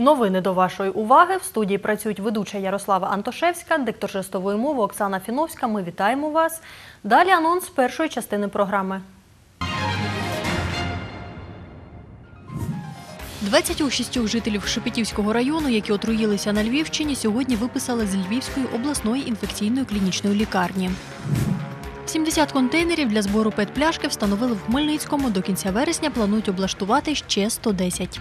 Новини до вашої уваги. В студії працюють ведуча Ярослава Антошевська, диктор жестової мови Оксана Фіновська. Ми вітаємо вас. Далі анонс першої частини програми. 26 жителів Шепетівського району, які отруїлися на Львівщині, сьогодні виписали з Львівської обласної інфекційної клінічної лікарні. 70 контейнерів для збору пет-пляшки встановили в Хмельницькому. До кінця вересня планують облаштувати ще 110.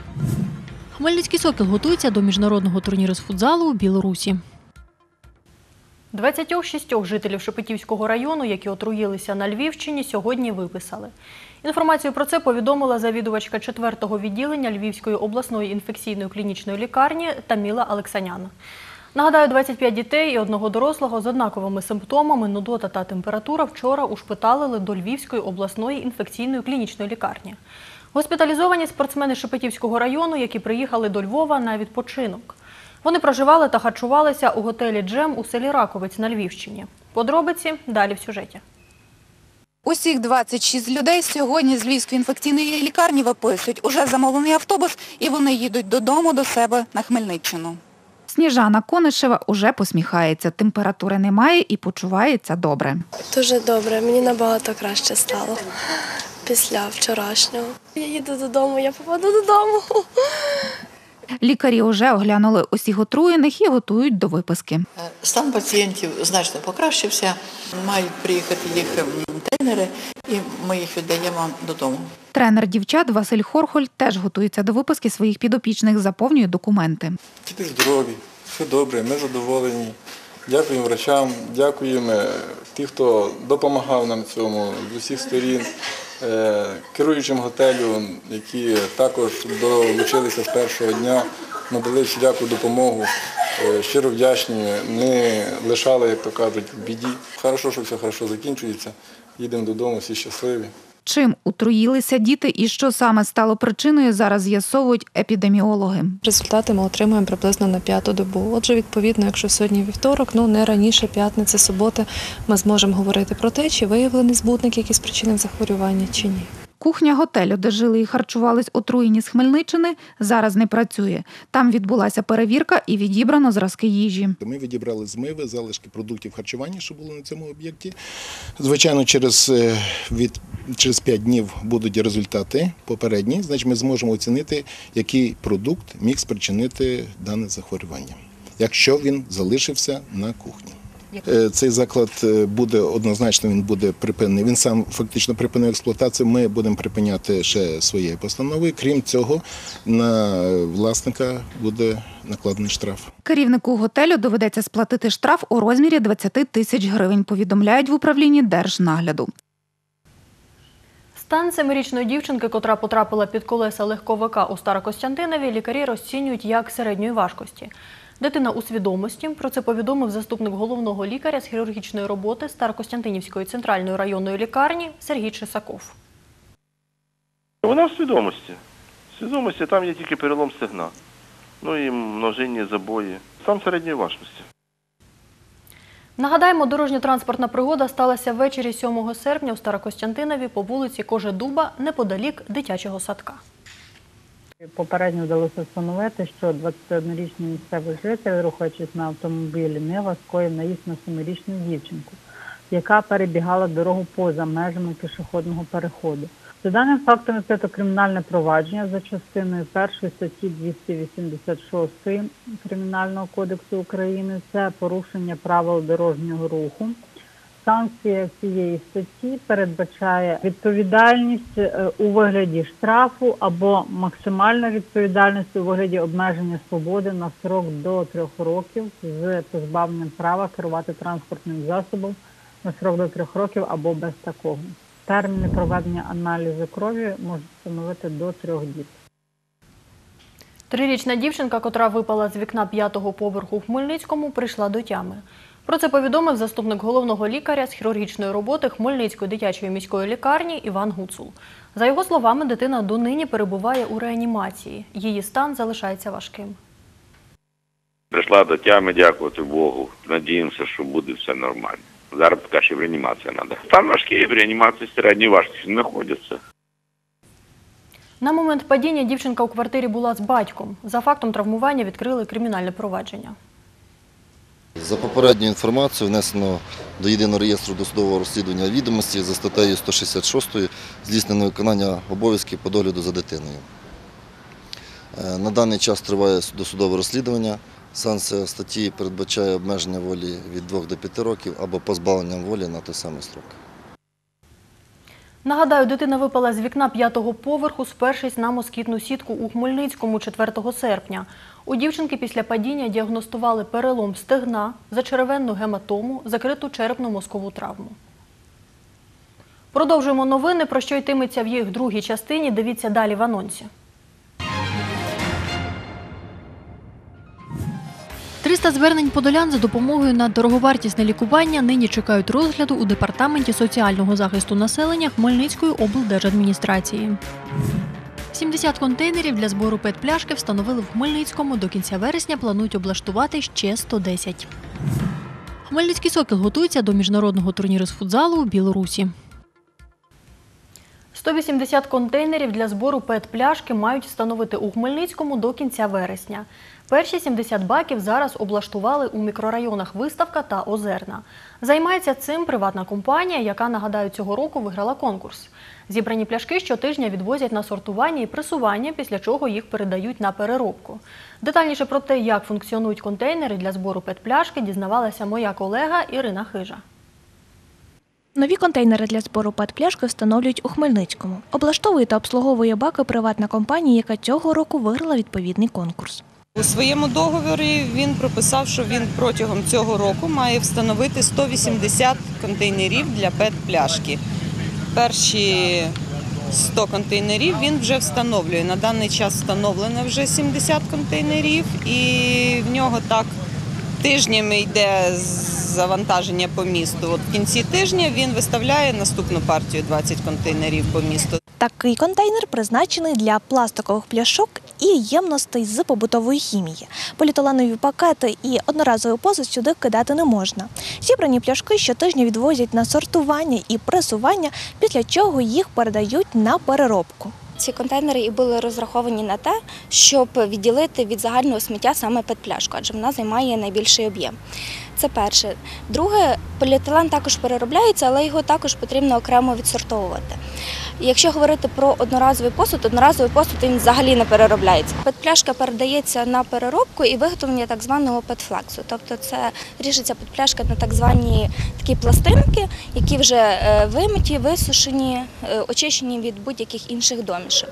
Хмельницький сокіл готується до міжнародного турніру з футзалу у Білорусі. 26 жителів Шепетівського району, які отруїлися на Львівщині, сьогодні виписали. Інформацію про це повідомила завідувачка 4-го відділення Львівської обласної інфекційної клінічної лікарні Таміла Алексаняна. Нагадаю, 25 дітей і одного дорослого з однаковими симптомами, нудота та температура вчора ушпиталили до Львівської обласної інфекційної клінічної лікарні. Госпіталізовані спортсмени Шепетівського району, які приїхали до Львова на відпочинок. Вони проживали та харчувалися у готелі Джем у селі Раковець на Львівщині. Подробиці далі в сюжеті. Усіх 26 людей сьогодні з Львівської інфекційної лікарні виписують. Уже замовлений автобус і вони їдуть додому до себе на Хмельниччину. Сніжана Конишева уже посміхається. Температури немає і почувається добре. Дуже добре, мені набагато краще стало після вчорашнього. Я їду додому, я попаду додому. Лікарі вже оглянули усіх отруєних і готують до виписки. Е, Стан пацієнтів значно покращився. Мають приїхати їх тренери, і ми їх віддаємо додому. Тренер дівчат Василь Хорхоль теж готується до виписки своїх підопічних, заповнює документи. Діти здорові, все добре, ми задоволені. Дякуємо врачам, дякуємо тим, хто допомагав нам цьому з усіх сторін, керуючим готелю, які також долучилися з першого дня, надали всіляку допомогу. Е, Щиро вдячні, не лишали, як то кажуть, в біді. Хорошо, що все хорошо закінчується. Їдемо додому, всі щасливі. Чим отруїлися діти і що саме стало причиною, зараз з'ясовують епідеміологи. Результати ми отримуємо приблизно на п'яту добу. Отже, відповідно, якщо сьогодні вівторок, ну не раніше п'ятниця, субота, ми зможемо говорити про те, чи виявлений збутник, який спричинив захворювання, чи ні. Кухня готелю, де жили і харчувались отруєні з Хмельниччини, зараз не працює. Там відбулася перевірка і відібрано зразки їжі. Ми відібрали змиви, залишки продуктів харчування, що були на цьому об'єкті. Звичайно, через, е, від, через 5 днів будуть результати попередні, значить ми зможемо оцінити, який продукт міг спричинити дане захворювання, якщо він залишився на кухні. Е, Цей заклад е, буде однозначно він буде припинений. Він сам фактично припинив експлуатацію. Ми будемо припиняти ще своєю постановою. Крім цього, на власника буде накладений штраф. Керівнику готелю доведеться сплатити штраф у розмірі 20 тисяч гривень, повідомляють в управлінні Держнагляду. Стан семирічної дівчинки, котра потрапила під колеса легковика у Старокостянтинові, лікарі розцінюють як середньої важкості. Дитина у свідомості. Про це повідомив заступник головного лікаря з хірургічної роботи Старокостянтинівської центральної районної лікарні Сергій Чесаков. Вона в свідомості. В свідомості там є тільки перелом стегна. Ну і множинні забої. Стан середньої важкості. Нагадаємо, дорожньо-транспортна пригода сталася ввечері 7 серпня у Старокостянтинові по вулиці Кожедуба неподалік дитячого садка. Попередньо вдалося встановити, що 21-річний місцевий житель, рухаючись на автомобілі Нива, скоїв наїзд на 7-річну дівчинку, яка перебігала дорогу поза межами пішохідного переходу. За даним фактом відкрито кримінальне провадження за частиною першої статті 286 Кримінального кодексу України. Це порушення правил дорожнього руху. Санкція цієї статті передбачає відповідальність е, у вигляді штрафу або максимальна відповідальність у вигляді обмеження свободи на срок до трьох років з позбавленням права керувати транспортним засобом на срок до трьох років або без такого. Терміни проведення аналізу крові можуть становити до трьох діб. Трирічна дівчинка, котра випала з вікна п'ятого поверху в Хмельницькому, прийшла до тями. Про це повідомив заступник головного лікаря з хірургічної роботи Хмельницької дитячої міської лікарні Іван Гуцул. За його словами, дитина донині перебуває у реанімації. Її стан залишається важким. Прийшла до тями, дякувати Богу. Надіємося, що буде все нормально. Зараз поки ще в реанімацію треба. Стан важкий, в реанімації середньої важкості знаходяться. На момент падіння дівчинка у квартирі була з батьком. За фактом травмування відкрили кримінальне провадження. За попередньою інформацією внесено до єдиного реєстру досудового розслідування відомості за статтею 166 здійснено виконання обов'язків по догляду за дитиною. Е, На даний час триває досудове розслідування. Санкція статті передбачає обмеження волі від 2 до 5 років або позбавлення волі на той самий строк. Нагадаю, дитина випала з вікна п'ятого поверху, спершись на москітну сітку у Хмельницькому 4 серпня. У дівчинки після падіння діагностували перелом стегна, зачеревенну гематому, закриту черепно-мозкову травму. Продовжуємо новини, про що йтиметься в їх другій частині. Дивіться далі в анонсі. 300 звернень подолян за допомогою на дороговартісне лікування нині чекають розгляду у департаменті соціального захисту населення Хмельницької облдержадміністрації. 70 контейнерів для збору пет-пляшки встановили в Хмельницькому. До кінця вересня планують облаштувати ще 110. Хмельницький сокіл готується до міжнародного турніру з футзалу у Білорусі. 180 контейнерів для збору пет-пляшки мають встановити у Хмельницькому до кінця вересня. Перші 70 баків зараз облаштували у мікрорайонах Виставка та Озерна. Займається цим приватна компанія, яка, нагадаю, цього року виграла конкурс. Зібрані пляшки щотижня відвозять на сортування і пресування, після чого їх передають на переробку. Детальніше про те, як функціонують контейнери для збору пет-пляшки, дізнавалася моя колега Ірина Хижа. Нові контейнери для збору пет-пляшки встановлюють у Хмельницькому. Облаштовує та обслуговує баки приватна компанія, яка цього року виграла відповідний конкурс. У своєму договорі він прописав, що він протягом цього року має встановити 180 контейнерів для ПЕТ-пляшки. Перші 100 контейнерів він вже встановлює. На даний час встановлено вже 70 контейнерів, і в нього так тижнями йде завантаження по місту. От в кінці тижня він виставляє наступну партію 20 контейнерів по місту. Такий контейнер призначений для пластикових пляшок і ємностей з побутової хімії. Поліетиленові пакети і одноразовий посуд сюди кидати не можна. Зібрані пляшки щотижня відвозять на сортування і пресування, після чого їх передають на переробку. Ці контейнери і були розраховані на те, щоб відділити від загального сміття саме петпляшку, адже вона займає найбільший об'єм. Це перше. Друге, поліетилен також переробляється, але його також потрібно окремо відсортовувати. Якщо говорити про одноразовий посуд, одноразовий посуд він взагалі не переробляється. Петпляшка передається на переробку і виготовлення так званого петфлексу. Тобто це ріжеться петпляшка на так звані такі пластинки, які вже е, вимиті, висушені, е, очищені від будь-яких інших домішок.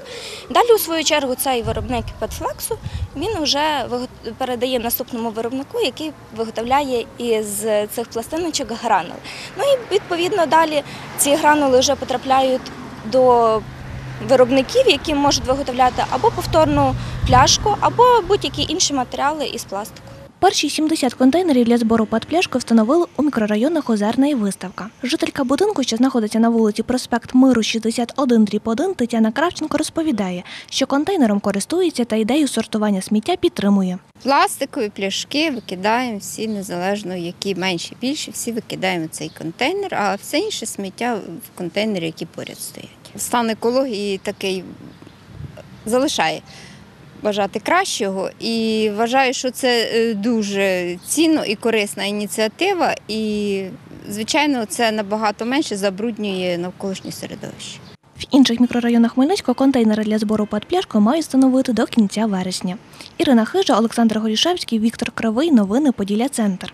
Далі, у свою чергу, цей виробник петфлексу він вже передає наступному виробнику, який виготовляє із цих пластиночок гранул. Ну і відповідно далі ці гранули вже потрапляють до виробників, які можуть виготовляти або повторну пляшку, або будь-які інші матеріали із пластику. Перші 70 контейнерів для збору пет-пляшки встановили у мікрорайонах Озерна і Виставка. Жителька будинку, що знаходиться на вулиці Проспект Миру 61 дріб 1, Тетяна Кравченко розповідає, що контейнером користується та ідею сортування сміття підтримує. Пластикові пляшки викидаємо всі незалежно, які менші, більші, всі викидаємо цей контейнер, а все інше сміття в контейнері, які поряд стоять. Стан екології такий залишає бажати кращого і вважаю, що це е, дуже цінно і корисна ініціатива, і звичайно, це набагато менше забруднює навколишнє середовище. В інших мікрорайонах Хмельницького контейнери для збору пет-пляшки мають встановити до кінця вересня. Ірина Хижа, Олександр Горішевський, Віктор Кривий. Новини Поділля Центр.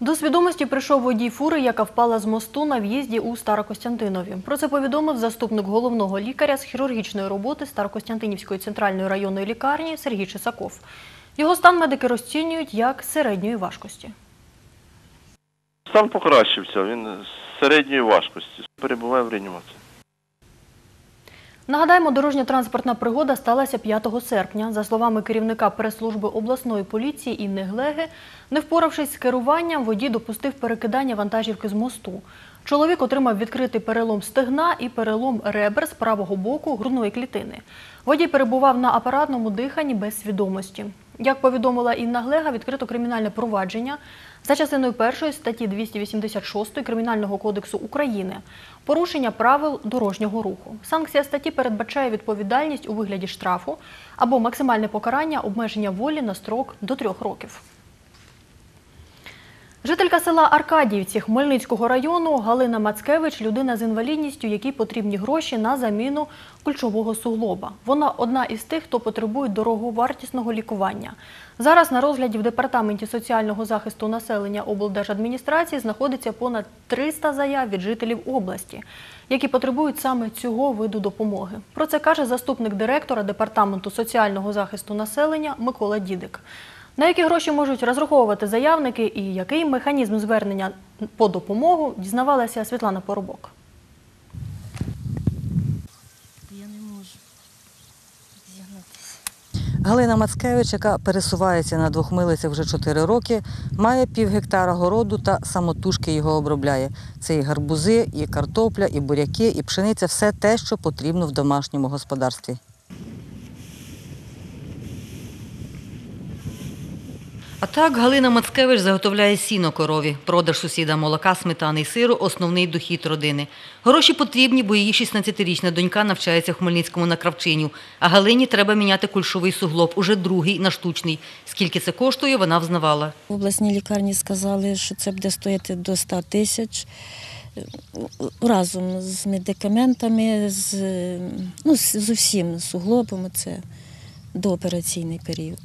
До свідомості прийшов водій фури, яка впала з мосту на в'їзді у Старокостянтинові. Про це повідомив заступник головного лікаря з хірургічної роботи Старокостянтинівської центральної районної лікарні Сергій Чесаков. Його стан медики розцінюють як середньої важкості. Стан покращився, він середньої важкості. Перебуває в реанімації. Нагадаємо, дорожньо-транспортна пригода сталася 5 серпня. За словами керівника прес-служби обласної поліції Інни Глеги, не впоравшись з керуванням, водій допустив перекидання вантажівки з мосту. Чоловік отримав відкритий перелом стегна і перелом ребер з правого боку грудної клітини. Водій перебував на апаратному диханні без свідомості. Як повідомила Інна Глега, відкрито кримінальне провадження за частиною першої статті 286 Кримінального кодексу України порушення правил дорожнього руху. Санкція статті передбачає відповідальність у вигляді штрафу або максимальне покарання обмеження волі на строк до трьох років. Жителька села Аркадіївці Хмельницького району Галина Мацкевич – людина з інвалідністю, якій потрібні гроші на заміну кульшового суглоба. Вона одна із тих, хто потребує дороговартісного лікування. Зараз на розгляді в Департаменті соціального захисту населення облдержадміністрації знаходиться понад 300 заяв від жителів області, які потребують саме цього виду допомоги. Про це каже заступник директора Департаменту соціального захисту населення Микола Дідик. На які гроші можуть розраховувати заявники і який механізм звернення по допомогу, дізнавалася Світлана Поробок. Галина Мацкевич, яка пересувається на двох милицях вже 4 роки, має пів гектара городу та самотужки його обробляє. Це і гарбузи, і картопля, і буряки, і пшениця все те, що потрібно в домашньому господарстві. А так Галина Мацкевич заготовляє сіно корові. Продаж сусіда молока, сметани і сиру – основний дохід родини. Гроші потрібні, бо її 16-річна донька навчається в Хмельницькому на кравчиню. А Галині треба міняти кульшовий суглоб, уже другий на штучний. Скільки це коштує, вона взнавала. В обласній лікарні сказали, що це буде стоїти до 100 тисяч разом з медикаментами, з, ну, з усім, суглобом, це доопераційний період.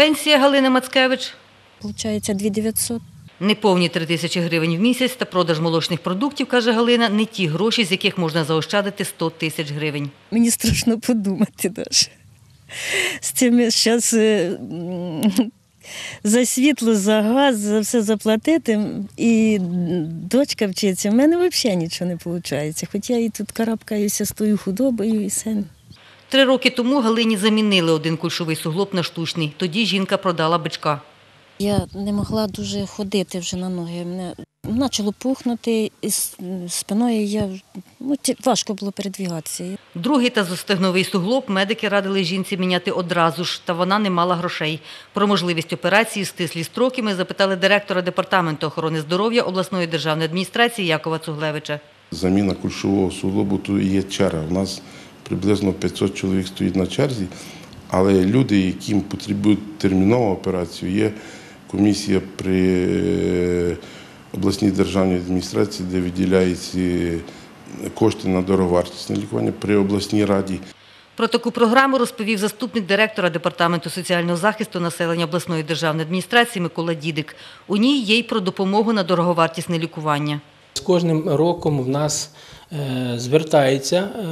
Пенсія Галини Мацкевич Получається 2900. неповні 3 тисячі гривень в місяць та продаж молочних продуктів, каже Галина, не ті гроші, з яких можна заощадити 100 тисяч гривень. Мені страшно подумати навіть. З цими зараз за світло, за газ, за все заплатити. І дочка вчиться. В мене взагалі нічого не виходить. Хоч я і тут карабкаюся з тою худобою і все. Три роки тому Галині замінили один кульшовий суглоб на штучний. Тоді жінка продала бичка. Я не могла дуже ходити вже на ноги. Мене почало пухнути, і спиною я ну, важко було передвігатися. Другий та зостегновий суглоб медики радили жінці міняти одразу ж, та вона не мала грошей. Про можливість операції стислі строки ми запитали директора департаменту охорони здоров'я обласної державної адміністрації Якова Цуглевича. Заміна кульшового суглобу тут є черга. У нас приблизно 500 чоловік стоїть на черзі, але люди, яким потребують термінову операцію, є комісія при е, обласній державній адміністрації, де виділяються кошти на дороговартісне лікування при обласній раді. Про таку програму розповів заступник директора департаменту соціального захисту населення обласної державної адміністрації Микола Дідик. У ній є й про допомогу на дороговартісне лікування. З кожним роком в нас звертається е,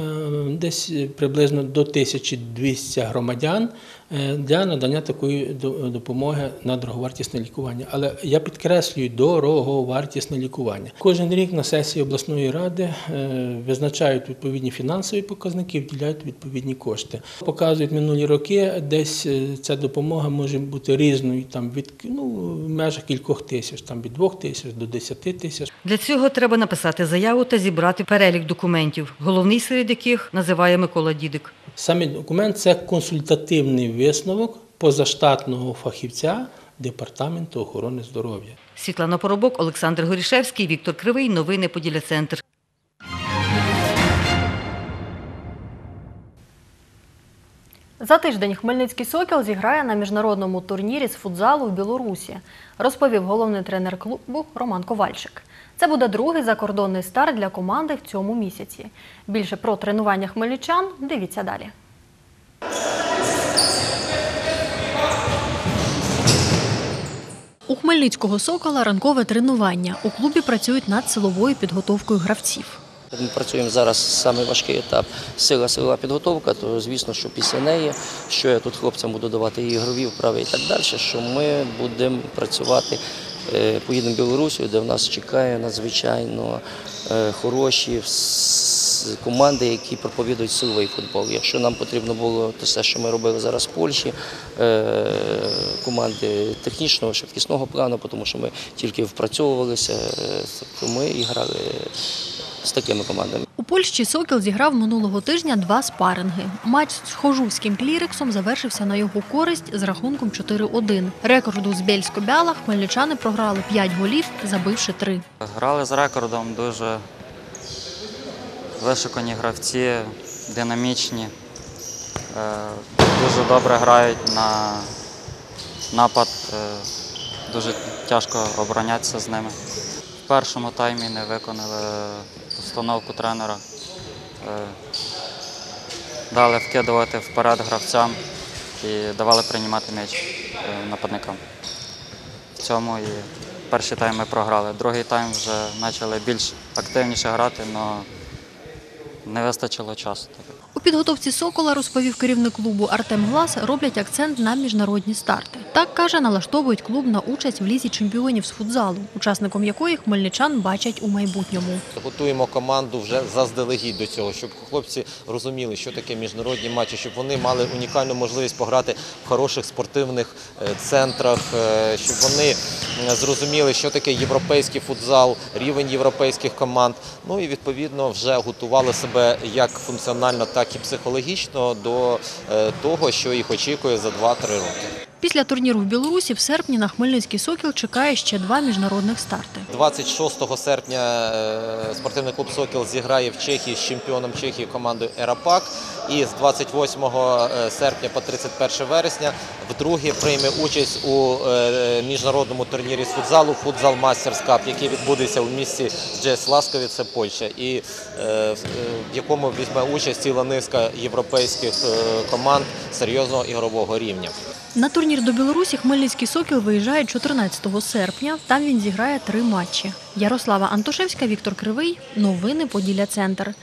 десь приблизно до 1200 громадян е, для надання такої до- допомоги на дороговартісне лікування. Але я підкреслюю дороговартісне лікування. Кожен рік на сесії обласної ради е, визначають відповідні фінансові показники, виділяють відповідні кошти. Показують минулі роки, десь е, ця допомога може бути різною, там від ну, в межах кількох тисяч, там від 2 тисяч до 10 тисяч. Для цього треба написати заяву та зібрати перелік документів, головний серед яких називає Микола Дідик. Саме документ це консультативний висновок позаштатного фахівця Департаменту охорони здоров'я. Світлана Поробок, Олександр Горішевський, Віктор Кривий. Новини Поділя Центр. За тиждень Хмельницький Сокіл зіграє на міжнародному турнірі з футзалу в Білорусі, розповів головний тренер клубу Роман Ковальчик. Це буде другий закордонний старт для команди в цьому місяці. Більше про тренування хмельничан дивіться далі. У Хмельницького Сокола ранкове тренування. У клубі працюють над силовою підготовкою гравців. Ми працюємо зараз саме етап сила, силова підготовка, то звісно, що після неї, що я тут хлопцям буду давати ігрові вправи і так далі, що ми будемо працювати, е, поїдемо в Білорусію, де в нас чекає надзвичайно е, хороші, команди, які проповідують силовий футбол. Якщо нам потрібно було те все, що ми робили зараз в Польщі, е, команди технічного, швидкісного плану, тому що ми тільки впрацьовувалися, то ми і грали з такими командами. У Польщі Сокіл зіграв минулого тижня два спаринги. Матч з Хожувським клірексом завершився на його користь з рахунком 4-1. Рекорду з Бельсько-Бяла хмельничани програли 5 голів, забивши 3. Грали з рекордом, дуже вишукані гравці, динамічні, е, дуже добре грають на напад, е, дуже тяжко оборонятися з ними. В першому таймі не виконали установку тренера, е, дали вкидувати вперед гравцям і давали приймати м'яч е, нападникам. В цьому і перший тайм ми програли. Другий тайм вже почали більш активніше грати, але не вистачило часу. У підготовці Сокола, розповів керівник клубу Артем Глас, роблять акцент на міжнародні старти. Так, каже, налаштовують клуб на участь в лізі чемпіонів з футзалу, учасником якої хмельничан бачать у майбутньому. Готуємо команду вже заздалегідь до цього, щоб хлопці розуміли, що таке міжнародні матчі, щоб вони мали унікальну можливість пограти в хороших спортивних е, центрах, е, щоб вони е, зрозуміли, що таке європейський футзал, рівень європейських команд. Ну і відповідно вже готували себе як функціонально, так і психологічно до того, що їх очікує за 2-3 роки. Після турніру в Білорусі в серпні на Хмельницький Сокіл чекає ще два міжнародних старти. 26 серпня е, спортивний клуб Сокіл зіграє в Чехії з чемпіоном Чехії командою Ерапак. І з 28 серпня по 31 вересня вдруге прийме участь у е, міжнародному турнірі з футзалу Футзал Мастерс Кап, який відбудеться у місті Джес Ласкові, це Польща, і е, в якому візьме участь ціла низка європейських е, команд серйозного ігрового рівня. На турнір до Білорусі Хмельницький Сокіл виїжджає 14 серпня. Там він зіграє три матчі. Ярослава Антошевська, Віктор Кривий. Новини Поділля Центр.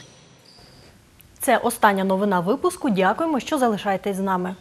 Це остання новина випуску. Дякуємо, що залишаєтесь з нами.